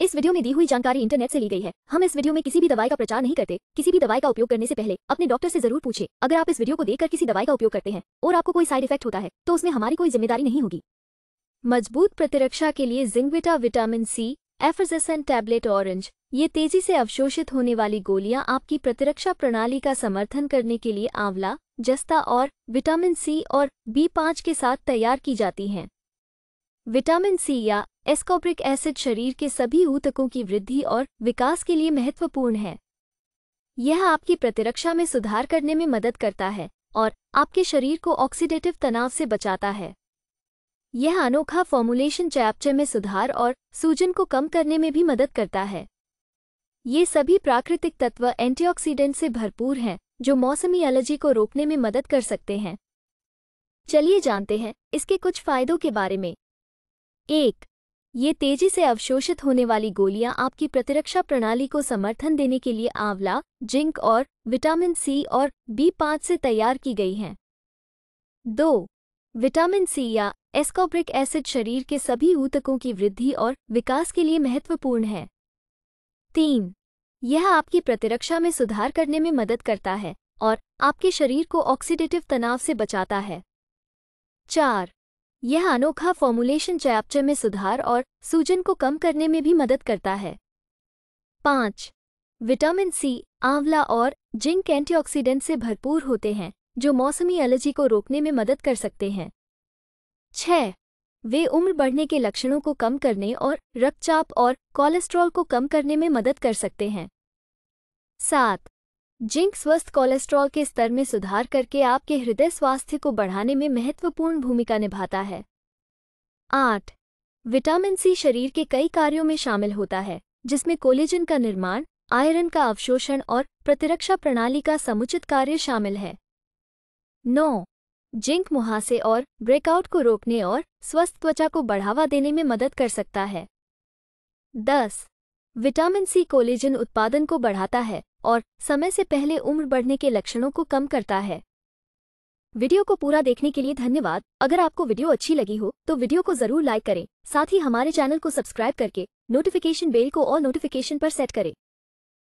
इस वीडियो में दी हुई जानकारी इंटरनेट से ली गई है। हम इस वीडियो में किसी भी दवाई का प्रचार नहीं करते। किसी भी दवाई का उपयोग करने से पहले अपने डॉक्टर से ज़रूर पूछे। अगर आप इस वीडियो को देखकर किसी दवाई का उपयोग करते हैं और आपको कोई साइड इफ़ेक्ट होता है तो उसमें हमारी कोई ज़िम्मेदारी नहीं होगी। मज़बूत प्रतिरक्षा के लिए Zingavita vitamin C effervescent tablet orange ये तेज़ी से अवशोषित होने वाली गोलियाँ आपकी प्रतिरक्षा प्रणाली का समर्थन करने के लिए आंवला, जस्ता और विटामिन सी और बी पाँच के साथ तैयार की जाती हैं। विटामिन सी या एस्कॉब्रिक एसिड शरीर के सभी ऊतकों की वृद्धि और विकास के लिए महत्वपूर्ण है। यह आपकी प्रतिरक्षा में सुधार करने में मदद करता है और आपके शरीर को ऑक्सीडेटिव तनाव से बचाता है। यह अनोखा फॉर्मुलेशन चैप्चे में सुधार और सूजन को कम करने में भी मदद करता है। ये सभी प्राकृतिक तत्व एंटीऑक्सीडेंट से भरपूर हैं, जो मौसमी एलर्जी को रोकने में मदद कर सकते हैं। चलिए जानते हैं इसके कुछ फायदों के बारे में। एक ये तेज़ी से अवशोषित होने वाली गोलियाँ आपकी प्रतिरक्षा प्रणाली को समर्थन देने के लिए आंवला, जिंक और विटामिन सी और बी पाँच से तैयार की गई हैं। दो, विटामिन सी या एस्कोब्रिक एसिड शरीर के सभी ऊतकों की वृद्धि और विकास के लिए महत्वपूर्ण है। तीन, यह आपकी प्रतिरक्षा में सुधार करने में मदद करता है और आपके शरीर को ऑक्सीडेटिव तनाव से बचाता है। चार यह अनोखा फॉर्मुलेशन चयापचय में सुधार और सूजन को कम करने में भी मदद करता है। पाँच विटामिन सी आंवला और जिंक एंटीऑक्सीडेंट से भरपूर होते हैं, जो मौसमी एलर्जी को रोकने में मदद कर सकते हैं। छह, वे उम्र बढ़ने के लक्षणों को कम करने और रक्तचाप और कोलेस्ट्रॉल को कम करने में मदद कर सकते हैं। सात जिंक स्वस्थ कोलेस्ट्रॉल के स्तर में सुधार करके आपके हृदय स्वास्थ्य को बढ़ाने में महत्वपूर्ण भूमिका निभाता है। आठ, विटामिन सी शरीर के कई कार्यों में शामिल होता है, जिसमें कोलेजन का निर्माण, आयरन का अवशोषण और प्रतिरक्षा प्रणाली का समुचित कार्य शामिल है। नौ, जिंक मुहासे और ब्रेकआउट को रोकने और स्वस्थ त्वचा को बढ़ावा देने में मदद कर सकता है। दस, विटामिन सी कोलेजन उत्पादन को बढ़ाता है और समय से पहले उम्र बढ़ने के लक्षणों को कम करता है। वीडियो को पूरा देखने के लिए धन्यवाद। अगर आपको वीडियो अच्छी लगी हो तो वीडियो को ज़रूर लाइक करें। साथ ही हमारे चैनल को सब्सक्राइब करके नोटिफिकेशन बेल को और नोटिफिकेशन पर सेट करें।